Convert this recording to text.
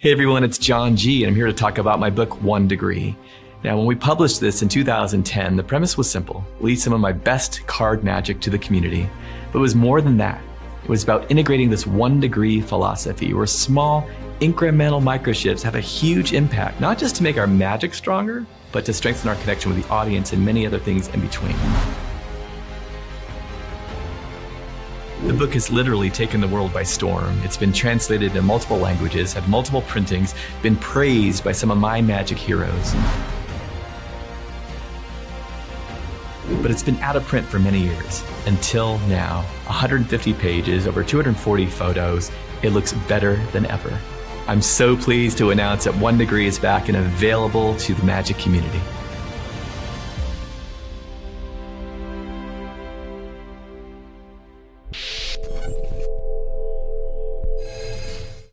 Hey everyone, it's John G, and I'm here to talk about my book, One Degree. Now, when we published this in 2010, the premise was simple lead some of my best card magic to the community. But it was more than that. It was about integrating this one degree philosophy where small, incremental microshifts have a huge impact, not just to make our magic stronger, but to strengthen our connection with the audience and many other things in between. The book has literally taken the world by storm. It's been translated in multiple languages, had multiple printings, been praised by some of my magic heroes. But it's been out of print for many years. Until now, 150 pages, over 240 photos, it looks better than ever. I'm so pleased to announce that One Degree is back and available to the magic community.